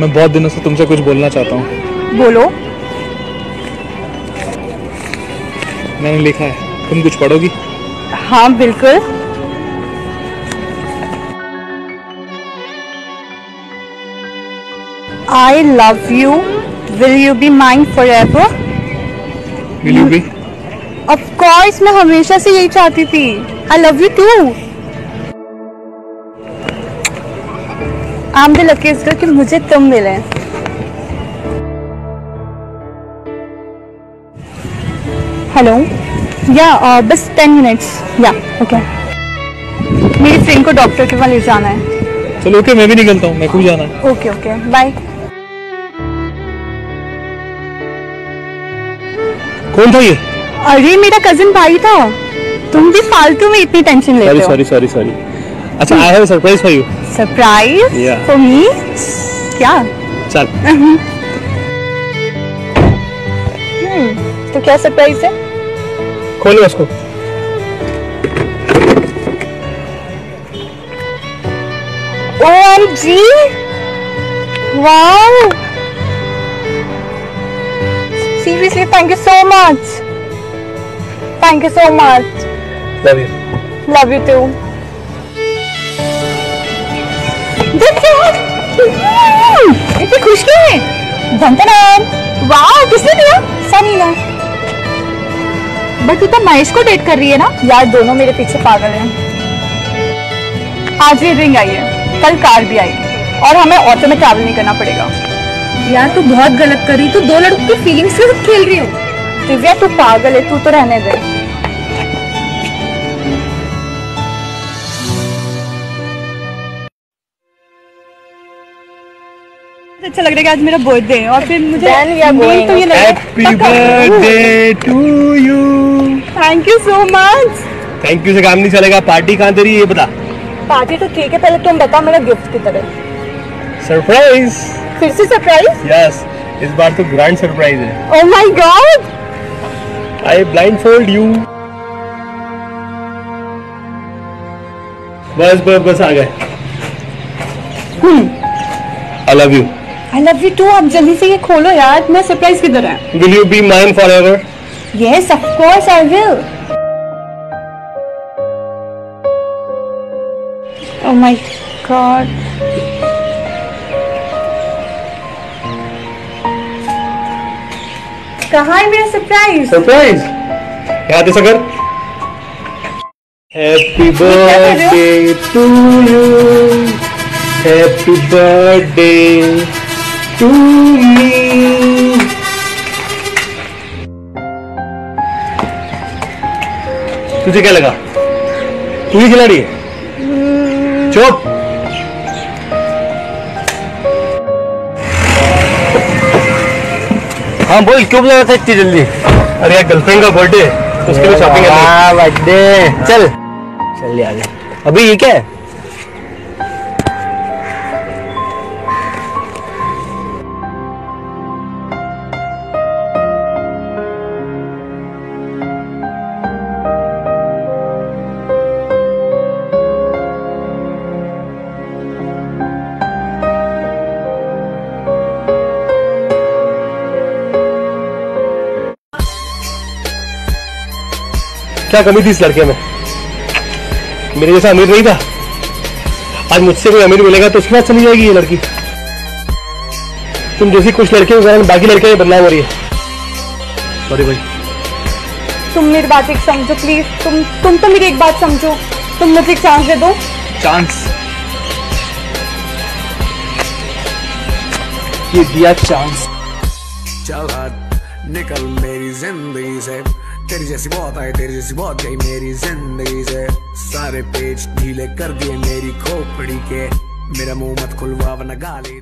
मैं बहुत दिनों से तुमसे कुछ बोलना चाहता हूँ। बोलो। मैंने लिखा है। तुम कुछ पढ़ोगी? हाँ बिल्कुल। I love you will you be mine forever will you be of course मैं हमेशा से यही चाहती थी। I love you too I am the luckiest कि मुझे तुम मिले। हेलो या बस टेन मिनट्स या ओके मेरी फ्रेंड को डॉक्टर के वहाँ ले जाना है। चलो ओके मैं भी निकलता हूँ मैं भी जाना है। ओके ओके बाय कौन था ये? अरे मेरा कजिन भाई था। तुम भी फालतू में इतनी टेंशन लेते सॉरी हो। सॉरी सॉरी सॉरी अच्छा I have a surprise for you surprise for me क्या चल तो क्या सरप्राइज़ है खोलो उसको OMG! Wow! Seriously, thank you so much. Thank you so much. Love you Love you too. इतनी खुश क्यों है? धनतनाम वाह किसने दिया? सनी ने बट तू तो महेश को डेट कर रही है ना? यार दोनों मेरे पीछे पागल हैं। आज ये रिंग आई है कल कार भी आई। और हमें ऑटो में ट्रैवल नहीं करना पड़ेगा। यार तू बहुत गलत कर रही तू दो लड़कों की फीलिंग्स के साथ खेल रही हो। दिव्या तू पागल है तू तो रहने दे। अच्छा लग रहा है कि आज मेरा बर्थडे है और फिर मुझे मेन तो ये लग। Happy birthday to you thank you so much thank you से काम नहीं चलेगा। पार्टी कहाँ तेरी ये बता। पार्टी तो ठीक है पहले तुम बताओ मेरा गिफ्ट की तरह सरप्राइज़ फिर से सरप्राइज़ यस इस बार तो ग्रैंड सरप्राइज़ है। ओह my god I blindfold you बस बस बस आ गए। I love you I love you too आप जल्दी से ये खोलो यार। मैं सरप्राइज़ किधर है? Will you be mine forever yes of course I will oh my god कहाँ है मेरा सरप्राइज़ सरप्राइज़ क्या दे sucker happy birthday to you happy birthday to me तुझे क्या लगा? तू ही खिलाड़ी है। चुप। हाँ बोल क्यों बुलाया था इतनी जल्दी? अरे यार गर्लफ्रेंड का बर्थडे उसके लिए शॉपिंग है। बर्थडे चल। चल जा अभी ये क्या है? क्या कमी थी इस लड़के में? मेरे जैसा अमीर नहीं था। आज मुझसे कोई अमीर मिलेगा तो उसके बाद चली जाएगी ये लड़की। तुम जैसी कुछ लड़के के कारण बाकी लड़कियाँ बदनाम हो रही है। सॉरी भाई। तुम मेरी बात एक समझो प्लीज़ तुम तुम तो मेरी एक बात समझो। तुम मुझे एक चांस दे दो। चांस ये दिया चांस चल हट निकल मेरी ज़िंदगी से। तेरी जैसी बहुत आई तेरी जैसी बहुत गई मेरी ज़िंदगी से। सारे पेज ढीले कर दिए मेरी खोपड़ी के। मेरा मुँह मत खुलवा, वरना गाली